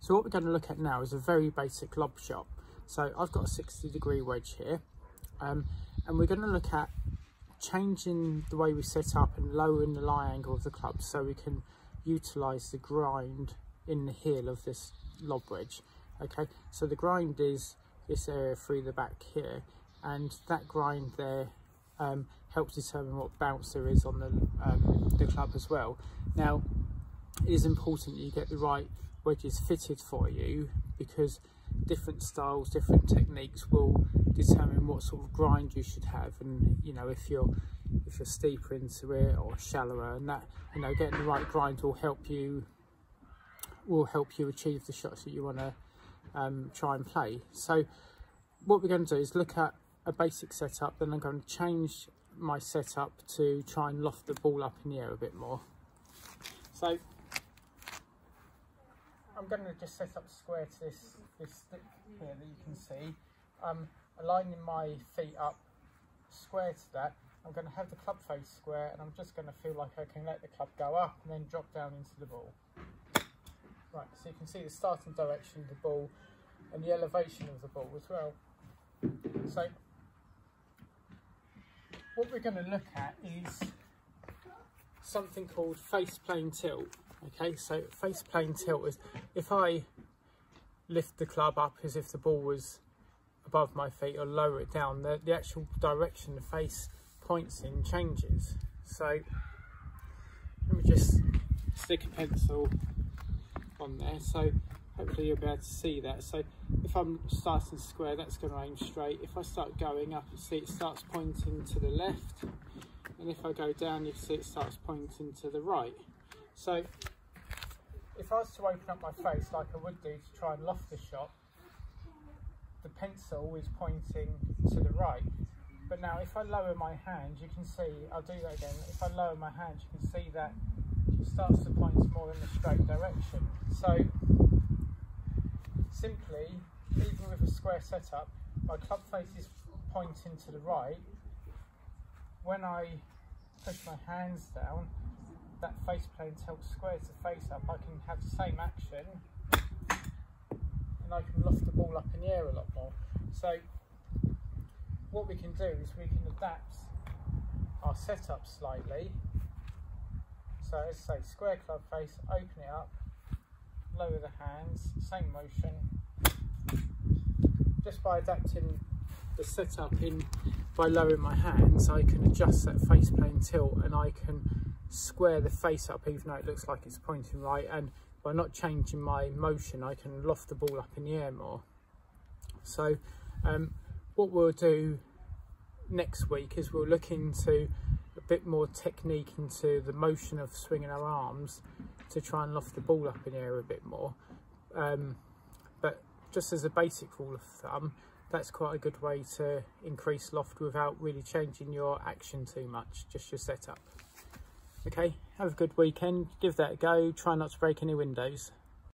So what we're going to look at now is a very basic lob shot. So I've got a 60 degree wedge here um, and we're going to look at changing the way we set up and lowering the lie angle of the club so we can utilise the grind in the heel of this lob wedge. Okay, so the grind is this area through the back here and that grind there um, helps determine what bounce there is on the, um, the club as well. Now, it is important that you get the right wedges fitted for you because different styles, different techniques will determine what sort of grind you should have and you know if you're if you're steeper into it or shallower and that you know getting the right grind will help you will help you achieve the shots that you want to um, try and play. So what we're going to do is look at a basic setup then I'm going to change my setup to try and loft the ball up in the air a bit more. So I'm going to just set up square to this, this stick here that you can see. I'm aligning my feet up square to that. I'm going to have the club face square and I'm just going to feel like I can let the club go up and then drop down into the ball. Right, so you can see the starting direction of the ball and the elevation of the ball as well. So what we're going to look at is something called face plane tilt. Okay, so face plane tilt is if I lift the club up as if the ball was above my feet or lower it down, the, the actual direction the face points in changes. So let me just stick a pencil on there. So hopefully you'll be able to see that. So if I'm starting square, that's going to aim straight. If I start going up, you see it starts pointing to the left. And if I go down, you see it starts pointing to the right. So if I was to open up my face like I would do to try and loft the shot, the pencil is pointing to the right. But now if I lower my hand, you can see, I'll do that again, if I lower my hand, you can see that it starts to point more in the straight direction. So simply, even with a square setup, my club face is pointing to the right. When I push my hands down, that face plane tilts square the face up, I can have the same action and I can loft the ball up in the air a lot more. So what we can do is we can adapt our setup slightly. So as I say, square club face, open it up, lower the hands, same motion. Just by adapting the setup in by lowering my hands, I can adjust that face plane tilt and I can square the face up even though it looks like it's pointing right and by not changing my motion I can loft the ball up in the air more. So um, what we'll do next week is we'll look into a bit more technique into the motion of swinging our arms to try and loft the ball up in the air a bit more. Um, but just as a basic rule of thumb, that's quite a good way to increase loft without really changing your action too much, just your setup. Okay, have a good weekend, give that a go, try not to break any windows.